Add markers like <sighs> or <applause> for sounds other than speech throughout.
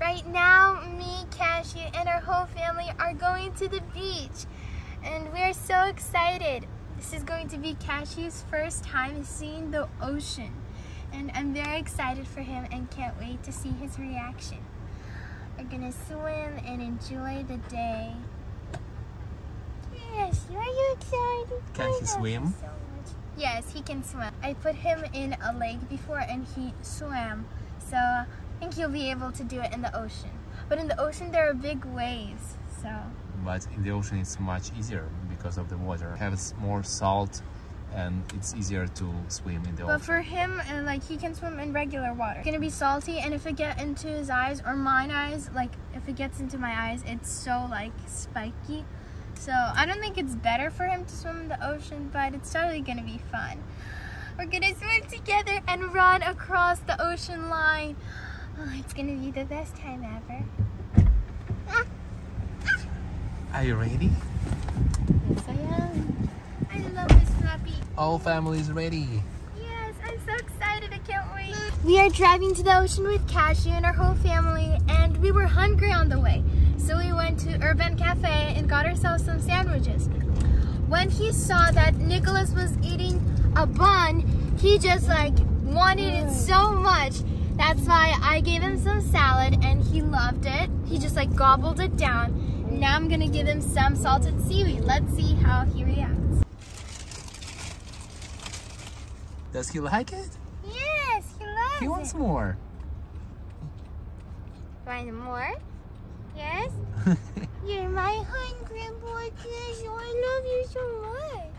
Right now, me, Cashew, and our whole family are going to the beach. And we are so excited. This is going to be Cashew's first time seeing the ocean. And I'm very excited for him and can't wait to see his reaction. We're gonna swim and enjoy the day. Yes, are you excited? Can he swim? so. Yes, he can swim. I put him in a lake before and he swam. So think he'll be able to do it in the ocean. But in the ocean there are big waves. So But in the ocean it's much easier because of the water. It has more salt and it's easier to swim in the But ocean. for him, uh, like he can swim in regular water. It's gonna be salty, and if it get into his eyes or mine eyes, like if it gets into my eyes, it's so like spiky. So I don't think it's better for him to swim in the ocean, but it's totally gonna be fun. We're gonna swim together and run across the ocean line. Oh, it's gonna be the best time ever. Are you ready? Yes, I am. I love this flappy. All family is ready. Yes, I'm so excited. I can't wait. We are driving to the ocean with Cashew and our whole family, and we were hungry on the way. So we went to Urban Cafe and got ourselves some sandwiches. When he saw that Nicholas was eating a bun, he just like wanted it so much. That's why I gave him some salad and he loved it. He just like gobbled it down. Now I'm gonna give him some salted seaweed. Let's see how he reacts. Does he like it? Yes, he loves He it. wants more. Want more? Yes? <laughs> You're my hungry boy, Cashew. Oh, I love you so much.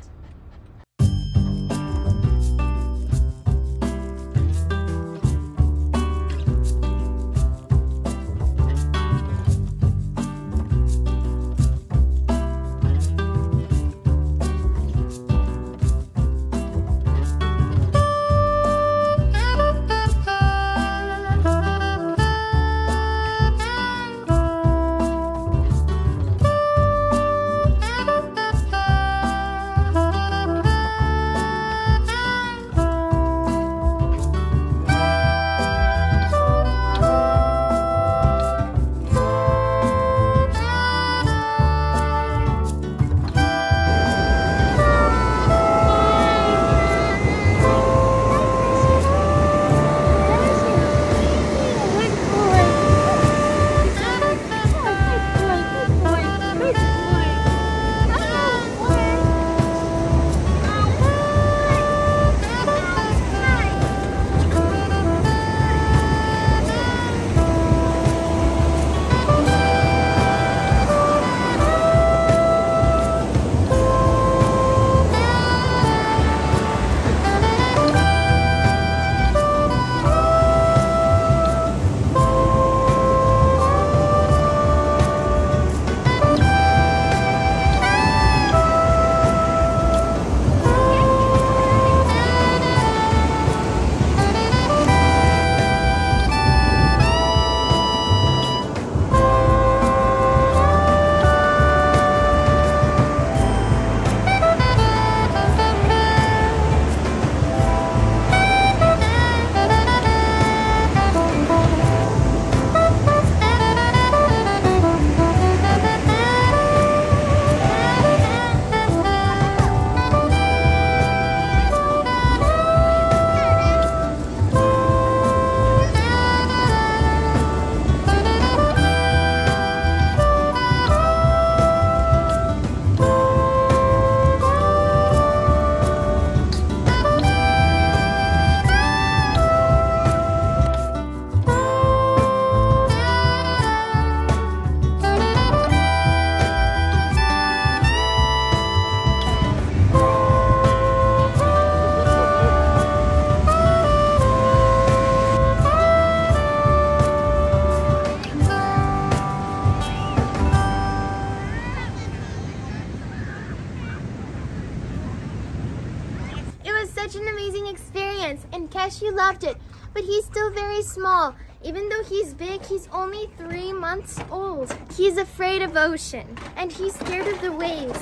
Such an amazing experience, and Cashew loved it. But he's still very small. Even though he's big, he's only three months old. He's afraid of ocean, and he's scared of the waves.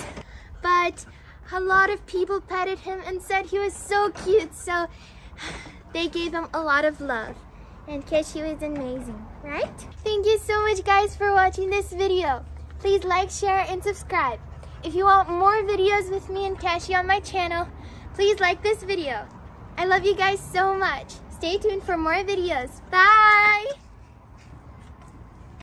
But a lot of people petted him and said he was so cute, so <sighs> they gave him a lot of love. And Cashew is amazing, right? Thank you so much guys for watching this video. Please like, share, and subscribe. If you want more videos with me and Cashew on my channel, please like this video. I love you guys so much. Stay tuned for more videos. Bye!